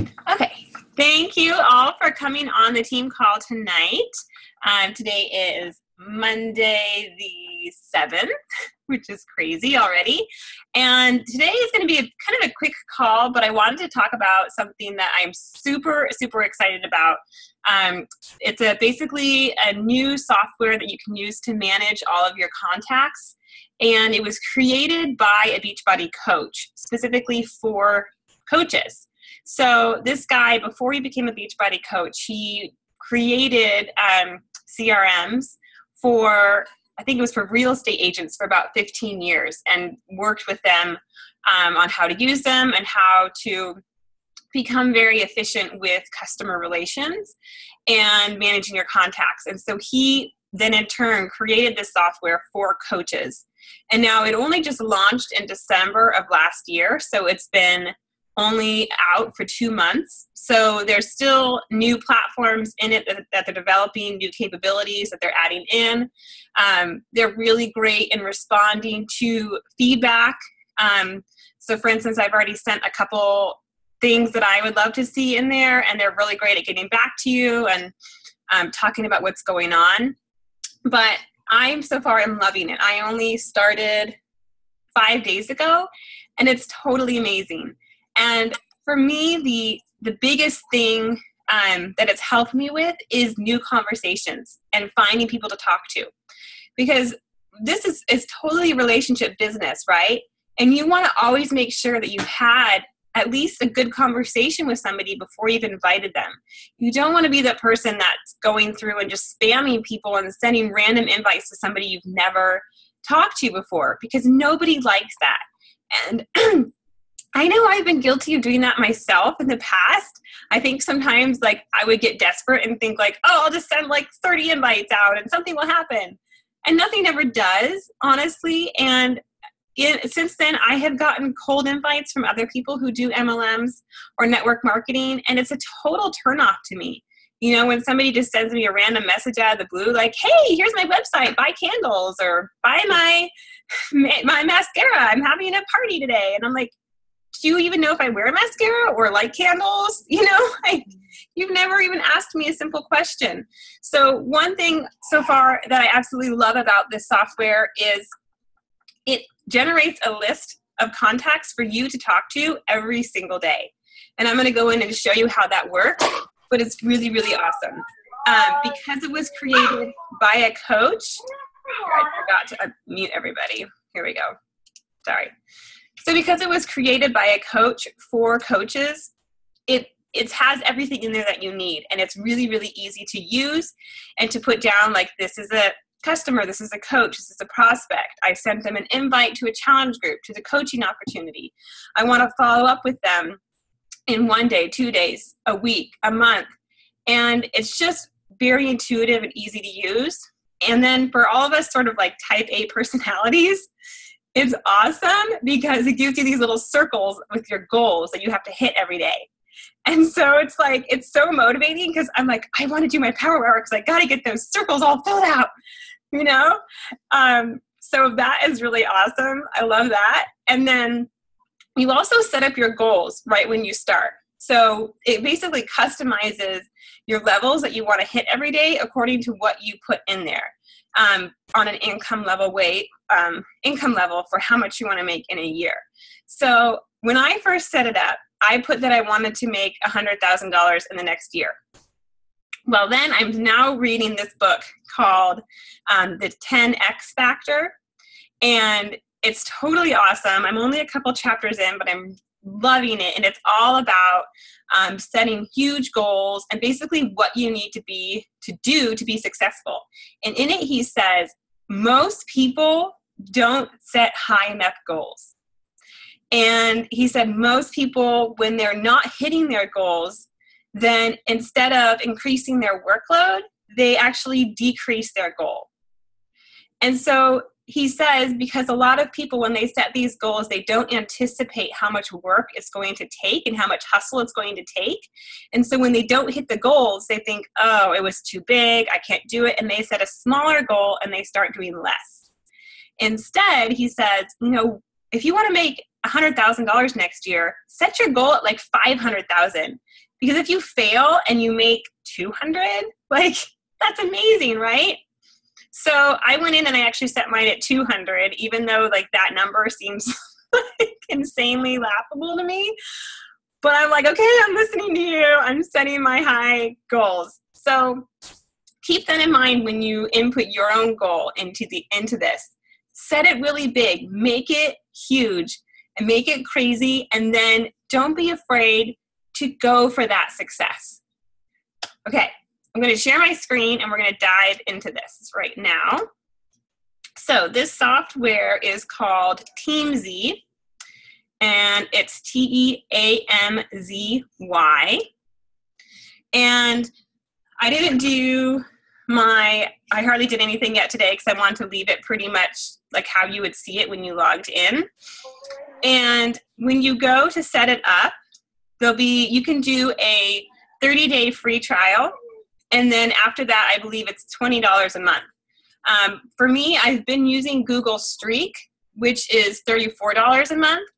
Okay, thank you all for coming on the team call tonight. Um, today is Monday the 7th, which is crazy already. And today is going to be a, kind of a quick call, but I wanted to talk about something that I'm super, super excited about. Um, it's a, basically a new software that you can use to manage all of your contacts. And it was created by a Beachbody coach, specifically for coaches. So this guy, before he became a Beachbody coach, he created um, CRMs for I think it was for real estate agents for about 15 years and worked with them um, on how to use them and how to become very efficient with customer relations and managing your contacts. And so he then in turn created this software for coaches. And now it only just launched in December of last year. So it's been only out for two months. So there's still new platforms in it that, that they're developing, new capabilities that they're adding in. Um, they're really great in responding to feedback. Um, so, for instance, I've already sent a couple things that I would love to see in there, and they're really great at getting back to you and um, talking about what's going on. But I'm so far, I'm loving it. I only started five days ago, and it's totally amazing and for me, the the biggest thing um, that it's helped me with is new conversations and finding people to talk to, because this is is totally relationship business, right? And you want to always make sure that you've had at least a good conversation with somebody before you've invited them. You don't want to be that person that's going through and just spamming people and sending random invites to somebody you've never talked to before because nobody likes that. And I know I've been guilty of doing that myself in the past. I think sometimes like I would get desperate and think like, oh, I'll just send like 30 invites out and something will happen. And nothing ever does, honestly. And in, since then, I have gotten cold invites from other people who do MLMs or network marketing, and it's a total turnoff to me. You know, when somebody just sends me a random message out of the blue, like, "Hey, here's my website. Buy candles or buy my my mascara. I'm having a party today," and I'm like, do you even know if I wear mascara or light candles? You know, like you've never even asked me a simple question. So, one thing so far that I absolutely love about this software is it generates a list of contacts for you to talk to every single day. And I'm going to go in and show you how that works, but it's really, really awesome. Um, because it was created by a coach, I forgot to mute everybody. Here we go. Sorry. So because it was created by a coach for coaches, it it has everything in there that you need and it's really really easy to use and to put down like this is a customer this is a coach this is a prospect. I sent them an invite to a challenge group to the coaching opportunity. I want to follow up with them in one day two days a week a month. And it's just very intuitive and easy to use. And then for all of us sort of like type a personalities it's awesome because it gives you these little circles with your goals that you have to hit every day. And so it's like, it's so motivating because I'm like, I want to do my power hour because I got to get those circles all filled out, you know? Um, so that is really awesome. I love that. And then you also set up your goals right when you start. So it basically customizes your levels that you want to hit every day according to what you put in there um, on an income level weight um, income level for how much you want to make in a year. So when I first set it up, I put that I wanted to make $100,000 in the next year. Well, then I'm now reading this book called um, The 10X Factor, and it's totally awesome. I'm only a couple chapters in, but I'm loving it. And it's all about um, setting huge goals and basically what you need to be to do to be successful. And in it, he says most people don't set high enough goals. And he said most people, when they're not hitting their goals, then instead of increasing their workload, they actually decrease their goal. And so he says because a lot of people when they set these goals they don't anticipate how much work it's going to take and how much hustle it's going to take. And so when they don't hit the goals they think oh it was too big. I can't do it. And they set a smaller goal and they start doing less. Instead he says you know if you want to make $100,000 next year, set your goal at like 500,000 because if you fail and you make 200, like that's amazing, right? So I went in and I actually set mine at 200, even though like that number seems like insanely laughable to me. But I'm like, okay, I'm listening to you. I'm setting my high goals. So keep that in mind when you input your own goal into the into this. Set it really big, make it huge, and make it crazy, and then don't be afraid to go for that success. Okay, I'm going to share my screen and we're going to dive into this right now. So this software is called Teamzy and it's T E A M Z Y. And I didn't do my, I hardly did anything yet today because I wanted to leave it pretty much like how you would see it when you logged in. And when you go to set it up, there'll be, you can do a 30 day free trial. And then after that, I believe it's $20 a month. Um, for me, I've been using Google Streak, which is $34 a month.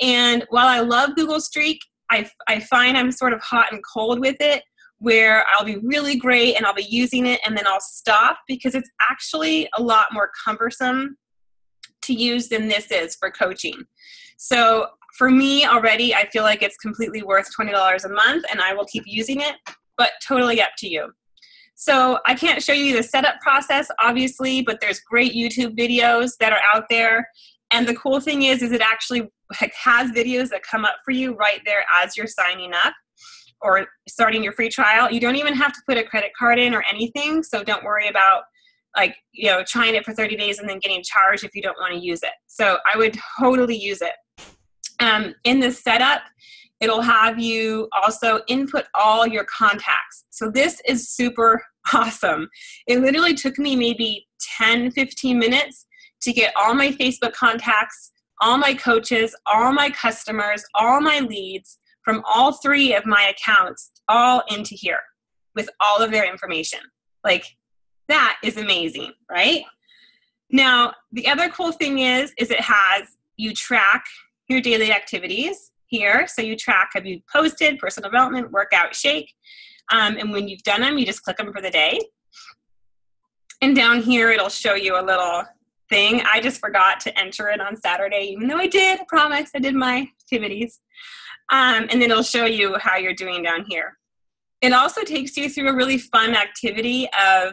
And while I love Google Streak, I, I find I'm sort of hot and cold with it, where I'll be really great and I'll be using it and then I'll stop because it's actually a lot more cumbersome to use than this is for coaching. So for me already, I feel like it's completely worth $20 a month and I will keep using it, but totally up to you. So I can't show you the setup process, obviously, but there's great YouTube videos that are out there. And the cool thing is, is it actually has videos that come up for you right there as you're signing up or starting your free trial. You don't even have to put a credit card in or anything. So don't worry about like, you know, trying it for 30 days and then getting charged if you don't want to use it. So I would totally use it. Um, in the setup, it'll have you also input all your contacts. So this is super awesome. It literally took me maybe 10, 15 minutes to get all my Facebook contacts, all my coaches, all my customers, all my leads from all three of my accounts all into here with all of their information. Like that is amazing, right? Now, the other cool thing is is it has you track your daily activities here. So you track have you posted, personal development, workout, shake. Um, and when you've done them, you just click them for the day. And down here, it'll show you a little thing. I just forgot to enter it on Saturday, even though I did, I promise, I did my activities. Um, and then it'll show you how you're doing down here. It also takes you through a really fun activity of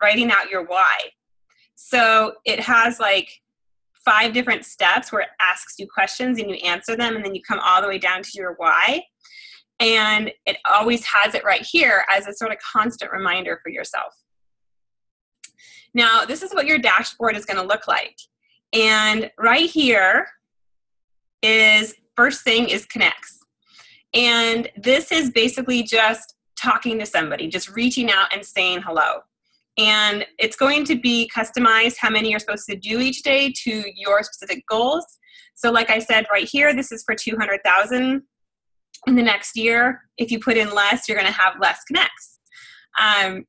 writing out your why. So it has like five different steps where it asks you questions and you answer them, and then you come all the way down to your why. And it always has it right here as a sort of constant reminder for yourself. Now, this is what your dashboard is going to look like. And right here is first thing is connects. And this is basically just talking to somebody, just reaching out and saying hello. And it's going to be customized how many you're supposed to do each day to your specific goals. So, like I said right here, this is for 200,000 in the next year. If you put in less, you're going to have less connects. Um,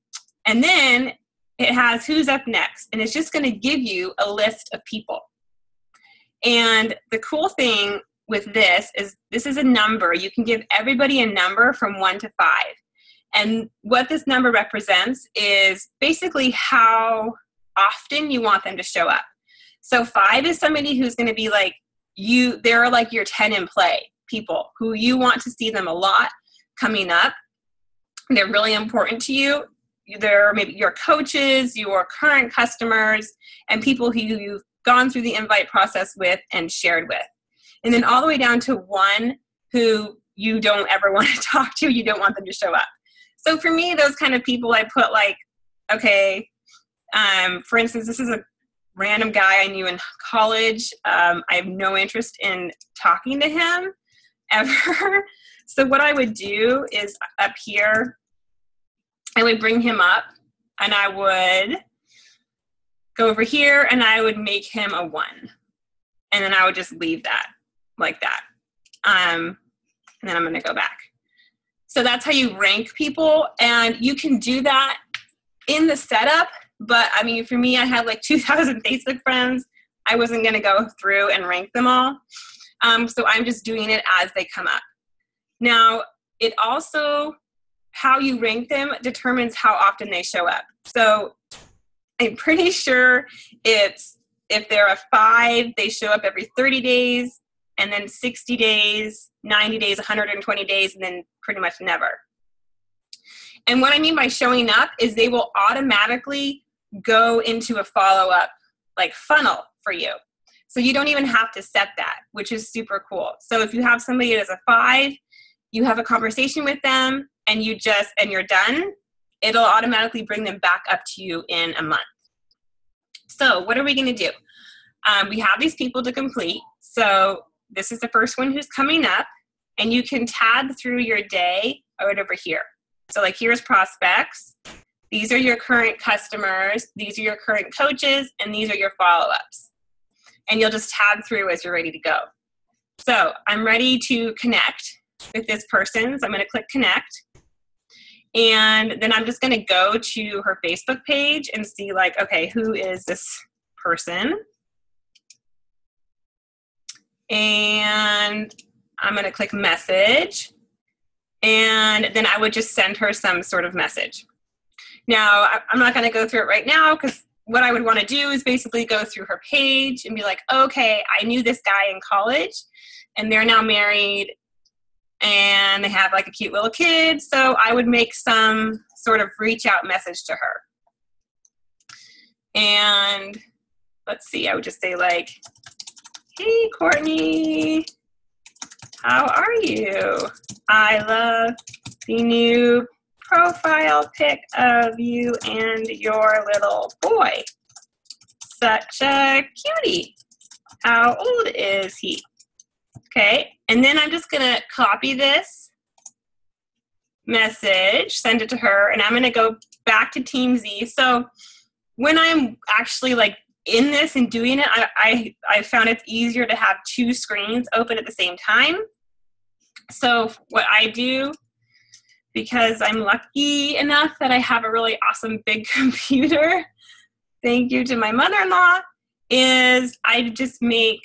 and then it has who's up next, and it's just going to give you a list of people. And the cool thing with this is this is a number. You can give everybody a number from one to five. And what this number represents is basically how often you want them to show up. So five is somebody who's going to be like you, they're like your 10 in play people who you want to see them a lot coming up. They're really important to you. They're maybe your coaches, your current customers, and people who you've gone through the invite process with and shared with. And then all the way down to one who you don't ever want to talk to, you don't want them to show up. So for me, those kind of people, I put like, okay, um, for instance, this is a random guy I knew in college. Um, I have no interest in talking to him ever. so what I would do is up here, I would bring him up and I would go over here and I would make him a one. And then I would just leave that like that. Um, and then I'm going to go back. So that's how you rank people. And you can do that in the setup. But I mean, for me, I have like 2,000 Facebook friends. I wasn't going to go through and rank them all. Um, so I'm just doing it as they come up. Now, it also, how you rank them determines how often they show up. So I'm pretty sure it's if they're a five, they show up every 30 days, and then 60 days, 90 days, 120 days, and then pretty much never. And what I mean by showing up is they will automatically go into a follow up like funnel for you. So you don't even have to set that, which is super cool. So if you have somebody that's a five, you have a conversation with them and you just, and you're done, it'll automatically bring them back up to you in a month. So what are we going to do? Um, we have these people to complete. So this is the first one who's coming up and you can tab through your day right over here. So like here's prospects. These are your current customers. These are your current coaches and these are your follow-ups. And you'll just tab through as you're ready to go. So I'm ready to connect with this person. So I'm going to click connect. And then I'm just going to go to her Facebook page and see like, okay, who is this person? And I'm going to click message. And then I would just send her some sort of message. Now, I'm not going to go through it right now because what I would want to do is basically go through her page and be like, okay, I knew this guy in college and they're now married and they have like a cute little kid. So I would make some sort of reach out message to her. And let's see, I would just say, like, hey, Courtney, how are you? I love the new profile pic of you and your little boy. Such a cutie. How old is he? Okay, and then I'm just gonna copy this message, send it to her, and I'm gonna go back to Teamzy. So when I'm actually like in this and doing it, I, I, I found it's easier to have two screens open at the same time. So what I do, because I'm lucky enough that I have a really awesome big computer, thank you to my mother-in-law, is I just make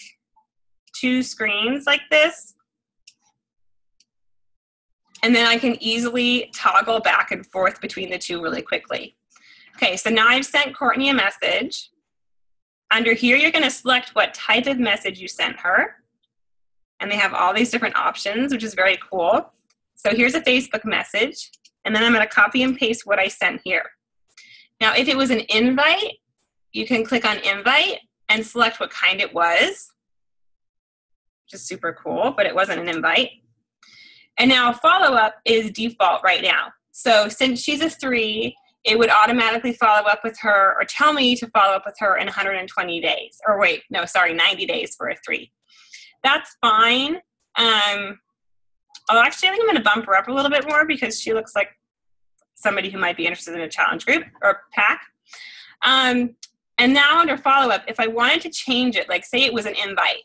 two screens like this and then I can easily toggle back and forth between the two really quickly. Okay, so now I've sent Courtney a message. Under here, you're gonna select what type of message you sent her. And they have all these different options, which is very cool. So here's a Facebook message, and then I'm gonna copy and paste what I sent here. Now, if it was an invite, you can click on invite and select what kind it was, which is super cool, but it wasn't an invite. And now follow up is default right now. So since she's a three, it would automatically follow up with her or tell me to follow up with her in 120 days. Or wait, no, sorry, 90 days for a three. That's fine. Um, actually, I think I'm going to bump her up a little bit more because she looks like somebody who might be interested in a challenge group or pack. Um, and now under follow up, if I wanted to change it, like say it was an invite,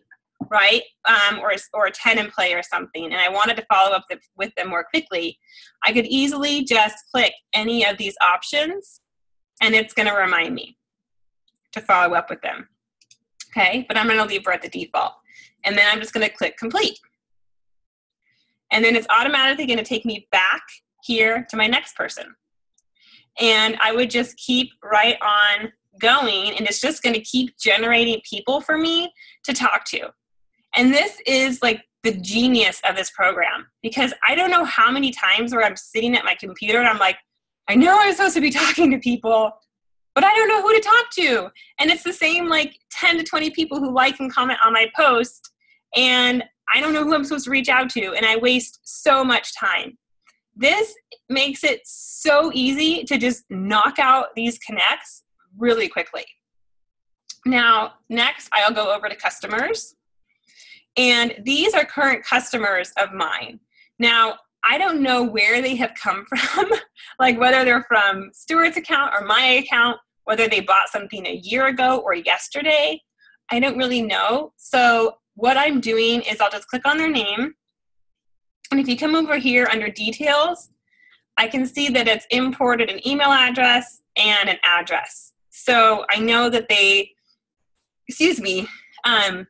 right? Um, or, or a 10 in play or something, and I wanted to follow up the, with them more quickly, I could easily just click any of these options and it's going to remind me to follow up with them. Okay, but I'm going to leave her at the default. And then I'm just going to click complete. And then it's automatically going to take me back here to my next person. And I would just keep right on going, and it's just going to keep generating people for me to talk to. And this is like the genius of this program because I don't know how many times where I'm sitting at my computer and I'm like, I know I'm supposed to be talking to people, but I don't know who to talk to. And it's the same like 10 to 20 people who like and comment on my post, and I don't know who I'm supposed to reach out to, and I waste so much time. This makes it so easy to just knock out these connects really quickly. Now, next, I'll go over to customers. And these are current customers of mine. Now, I don't know where they have come from, like whether they're from Stuart's account or my account, whether they bought something a year ago or yesterday. I don't really know. So, what I'm doing is I'll just click on their name. And if you come over here under details, I can see that it's imported an email address and an address. So I know that they excuse me, um,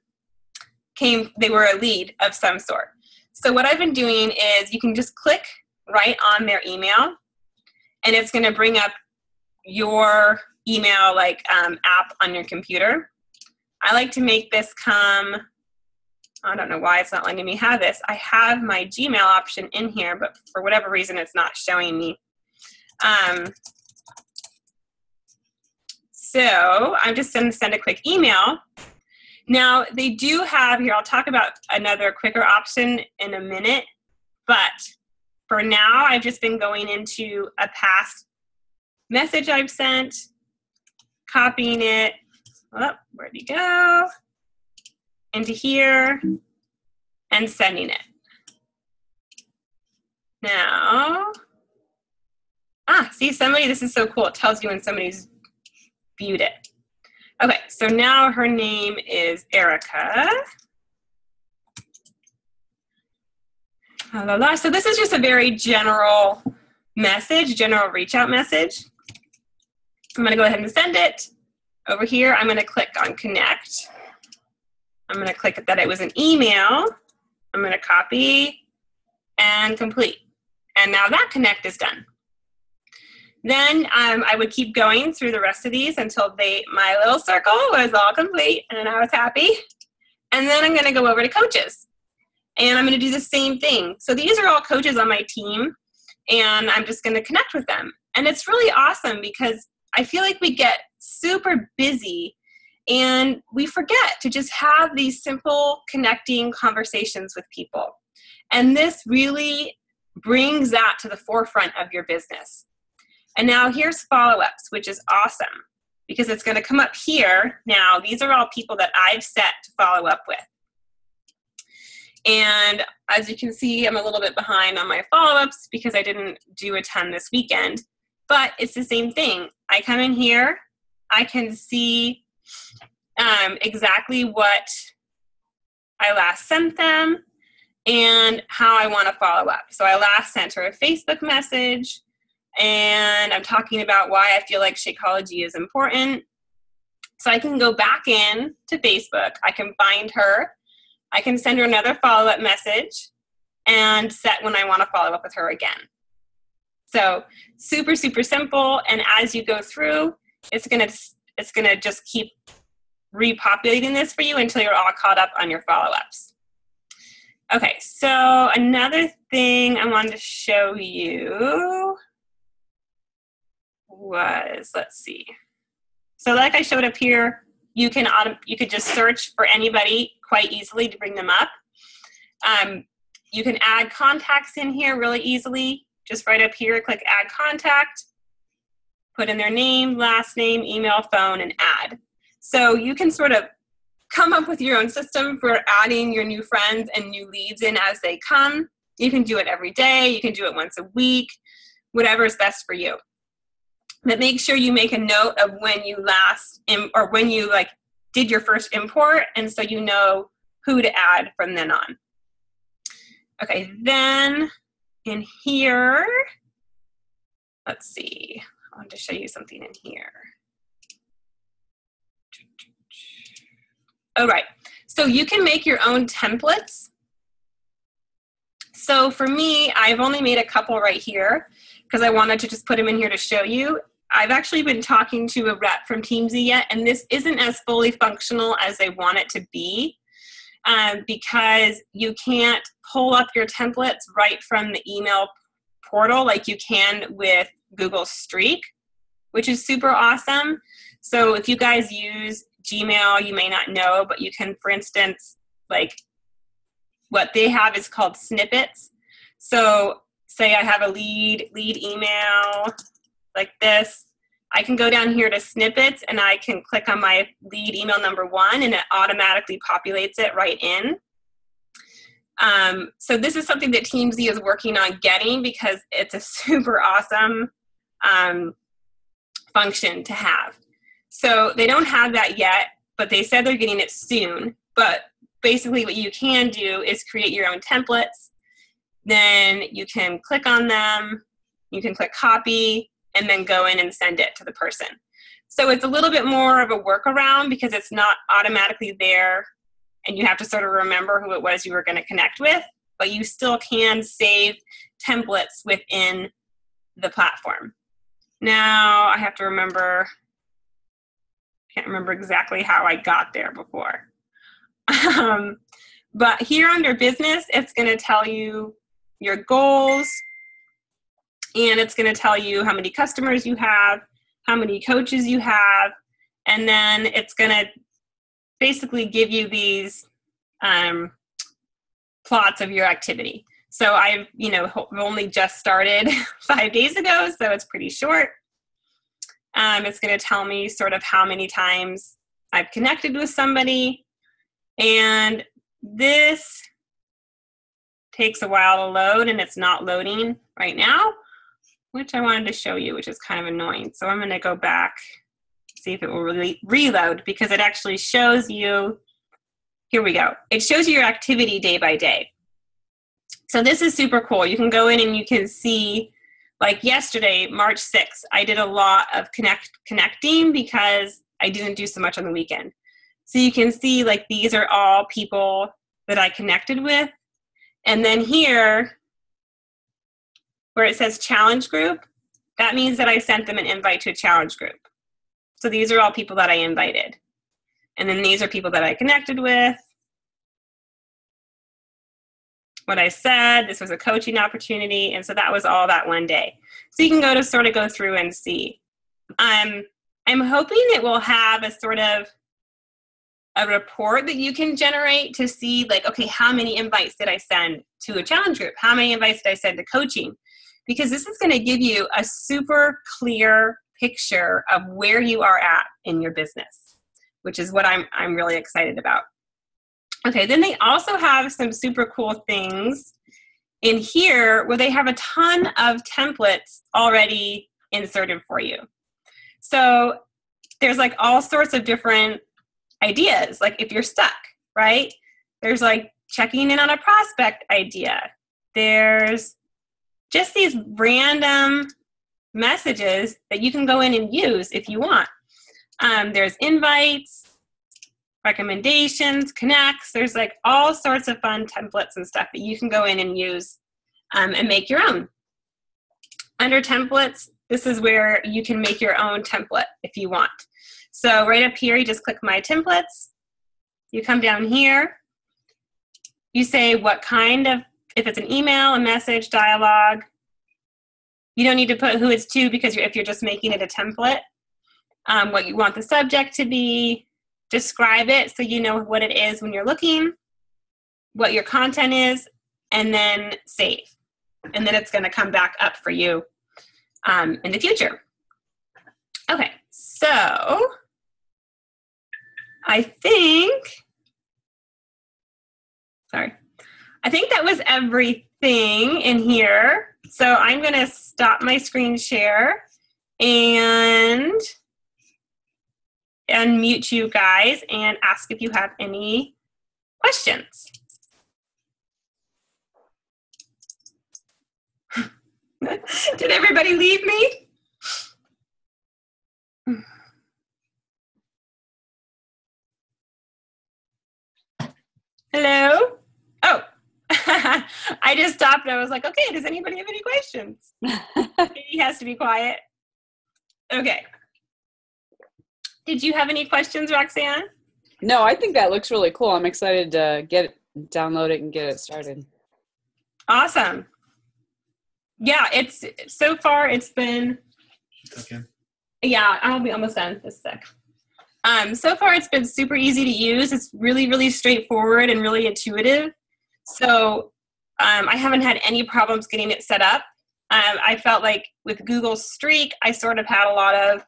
came, they were a lead of some sort. So what I've been doing is you can just click right on their email and it's going to bring up your email like um, app on your computer. I like to make this come, I don't know why it's not letting me have this. I have my Gmail option in here, but for whatever reason it's not showing me. Um, so I'm just going to send a quick email. Now they do have here, I'll talk about another quicker option in a minute, but for now I've just been going into a past message I've sent, copying it, oh, where'd you go? Into here and sending it. Now, ah, see somebody, this is so cool. It tells you when somebody's viewed it. Okay, so now her name is Erica. La, la, la. So this is just a very general message, general reach out message. I'm gonna go ahead and send it. Over here, I'm gonna click on connect. I'm gonna click that it was an email. I'm gonna copy and complete. And now that connect is done. Then um, I would keep going through the rest of these until they my little circle was all complete and I was happy. And then I'm gonna go over to coaches. And I'm gonna do the same thing. So these are all coaches on my team and I'm just gonna connect with them. And it's really awesome because I feel like we get super busy and we forget to just have these simple connecting conversations with people. And this really brings that to the forefront of your business. And now here's follow-ups, which is awesome because it's going to come up here. Now, these are all people that I've set to follow up with. And as you can see, I'm a little bit behind on my follow-ups because I didn't do a ton this weekend. But it's the same thing. I come in here, I can see um, exactly what I last sent them and how I want to follow up. So I last sent her a Facebook message and I'm talking about why I feel like Shakeology is important. So I can go back in to Facebook, I can find her, I can send her another follow up message, and set when I want to follow up with her again. So super, super simple. And as you go through, it's gonna it's gonna just keep repopulating this for you until you're all caught up on your follow ups. Okay, so another thing I wanted to show you was, let's see. So like I showed up here, you can you could just search for anybody quite easily to bring them up. Um, you can add contacts in here really easily. Just right up here, click add contact, put in their name, last name, email, phone, and add. So you can sort of come up with your own system for adding your new friends and new leads in as they come. You can do it every day, you can do it once a week, whatever is best for you but make sure you make a note of when you last Im- or when you like did your first import and so you know who to add from then on. Okay then in here let's see. I want to show you something in here. All right so you can make your own templates. So for me i've only made a couple right here because I wanted to just put them in here to show you. I've actually been talking to a rep from Teamzy yet, and this isn't as fully functional as they want it to be um, because you can't pull up your templates right from the email portal like you can with Google Streak, which is super awesome. So if you guys use Gmail, you may not know, but you can, for instance, like what they have is called snippets. So say I have a lead lead email like this, I can go down here to snippets and I can click on my lead email number one and it automatically populates it right in. Um, so this is something that Teamzy is working on getting because it's a super awesome um, function to have. So they don't have that yet, but they said they're getting it soon. But basically what you can do is create your own templates. Then you can click on them, you can click copy, and then go in and send it to the person. So it's a little bit more of a workaround because it's not automatically there and you have to sort of remember who it was you were going to connect with, but you still can save templates within the platform. Now I have to remember, I can't remember exactly how I got there before. Um, but here under business, it's going to tell you your goals, and it's going to tell you how many customers you have, how many coaches you have, and then it's going to basically give you these um, plots of your activity. So I've, you know, only just started five days ago, so it's pretty short. Um, it's going to tell me sort of how many times I've connected with somebody. And this takes a while to load and it's not loading right now, which I wanted to show you, which is kind of annoying. So I'm going to go back, see if it will really reload because it actually shows you. Here we go. It shows you your activity day by day. So this is super cool. You can go in and you can see, like yesterday, March 6th, I did a lot of connect connecting because I didn't do so much on the weekend. So you can see like these are all people that I connected with. And then here, where it says challenge group, that means that I sent them an invite to a challenge group. So these are all people that I invited. And then these are people that I connected with. What I said, this was a coaching opportunity. And so that was all that one day. So you can go to sort of go through and see. Um, I'm hoping it will have a sort of a report that you can generate to see like okay how many invites did i send to a challenge group how many invites did i send to coaching because this is going to give you a super clear picture of where you are at in your business which is what i'm i'm really excited about. Okay then they also have some super cool things in here where they have a ton of templates already inserted for you. So there's like all sorts of different ideas like if you're stuck right? There's like checking in on a prospect idea. There's just these random messages that you can go in and use if you want um, there's invites recommendations connects there's like all sorts of fun templates and stuff that you can go in and use um, and make your own under templates this is where you can make your own template if you want so right up here, you just click My Templates. You come down here. You say what kind of, if it's an email, a message, dialogue. You don't need to put who it's to because you're, if you're just making it a template. Um, what you want the subject to be. Describe it so you know what it is when you're looking, what your content is, and then save. And then it's going to come back up for you um, in the future. Okay, so I think, sorry, I think that was everything in here. So I'm going to stop my screen share and unmute you guys and ask if you have any questions. Did everybody leave me? Hello? I just stopped and I was like, okay, does anybody have any questions? he has to be quiet. Okay. Did you have any questions, Roxanne? No, I think that looks really cool. I'm excited to get it, download it and get it started. Awesome. Yeah, it's so far it's been Okay. Yeah, I'll be almost done this sec. Um, so far, it's been super easy to use. It's really, really straightforward and really intuitive. So um, I haven't had any problems getting it set up. Um, I felt like with Google Streak, I sort of had a lot of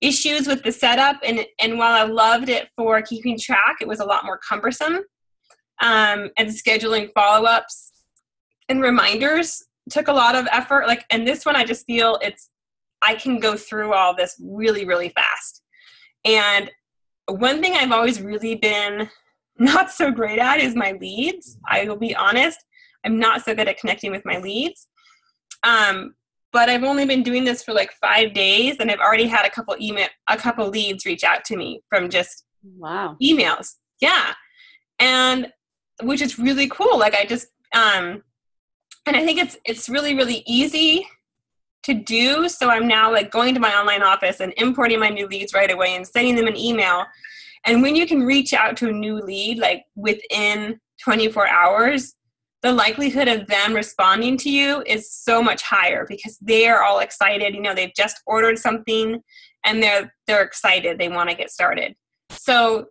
issues with the setup, and and while I loved it for keeping track, it was a lot more cumbersome. Um, and scheduling follow-ups and reminders took a lot of effort. Like, and this one, I just feel it's I can go through all this really, really fast. And one thing I've always really been not so great at is my leads. I will be honest, I'm not so good at connecting with my leads. Um, but I've only been doing this for like five days, and I've already had a couple email, a couple leads reach out to me from just Wow. emails. Yeah, and which is really cool. Like I just, um, and I think it's it's really really easy to do. So I'm now like going to my online office and importing my new leads right away and sending them an email. And when you can reach out to a new lead like within 24 hours, the likelihood of them responding to you is so much higher because they are all excited. You know, they've just ordered something and they're they're excited. They want to get started. So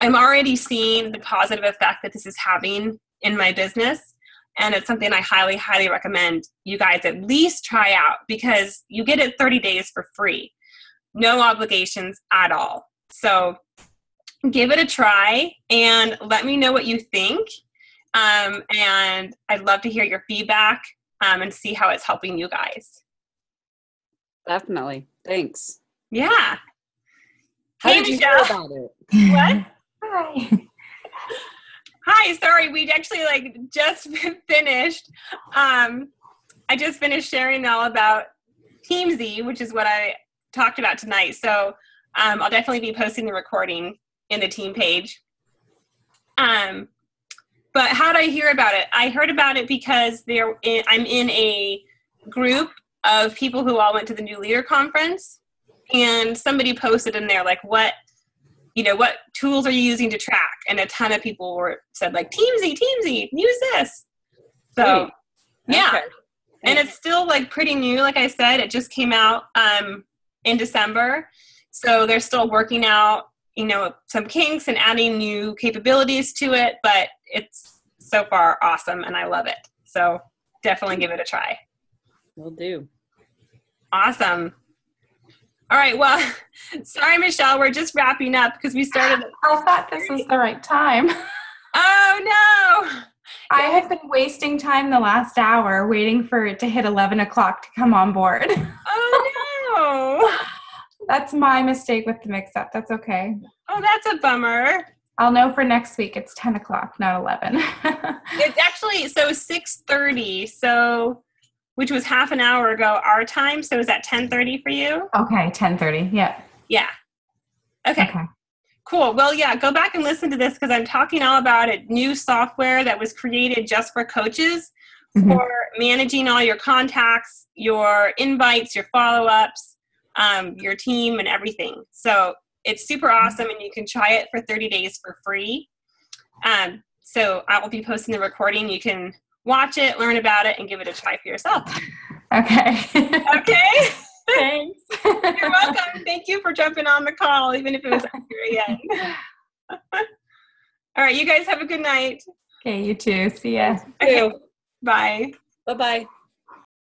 I'm already seeing the positive effect that this is having in my business. And it's something I highly, highly recommend you guys at least try out because you get it 30 days for free. No obligations at all. So give it a try and let me know what you think. Um, and I'd love to hear your feedback um, and see how it's helping you guys. Definitely. Thanks. Yeah. How Hey, did you Michelle. feel about it? What? Hi. Hi, sorry, we actually like just finished. Um, I just finished sharing all about Teamzy, which is what I talked about tonight. So um, I'll definitely be posting the recording in the team page. Um, but how did I hear about it? I heard about it because there I'm in a group of people who all went to the New Leader Conference, and somebody posted in there like what you know what tools are you using to track and a ton of people were said like Teamzy Teamzy use this so yeah Okay. and it's still like pretty new like i said it just came out um, in december so they're still working out you know some kinks and adding new capabilities to it but it's so far awesome and i love it so definitely give it a try We'll do. awesome all right well sorry michelle we're just wrapping up because we started I thought this was the right time. oh no I have been wasting time the last hour waiting for it to hit 11 o'clock to come on board. oh no That's my mistake with the mix up. That's okay. oh that's a bummer I'll know for next week it's 10 o'clock, not 11. It's actually so 6:30, so which was half an hour ago our time. So is that 10:30 for you? okay, 10:30. Yeah. Yeah. Okay. Okay. Cool. Well, yeah, go back and listen to this because I'm talking all about a new software that was created just for coaches Mhm. for managing all your contacts, your invites, your follow-ups, um, your team, and everything. So it's super awesome, and you can try it for 30 days for free. Um, so I will be posting the recording. You can watch it, learn about it, and give it a try for yourself. Okay. Okay. Thanks. You're welcome. Thank you for jumping on the call, even if it was at the very end. All right, you guys have a good night. Okay, you too. See ya. Okay, bye. Bye bye.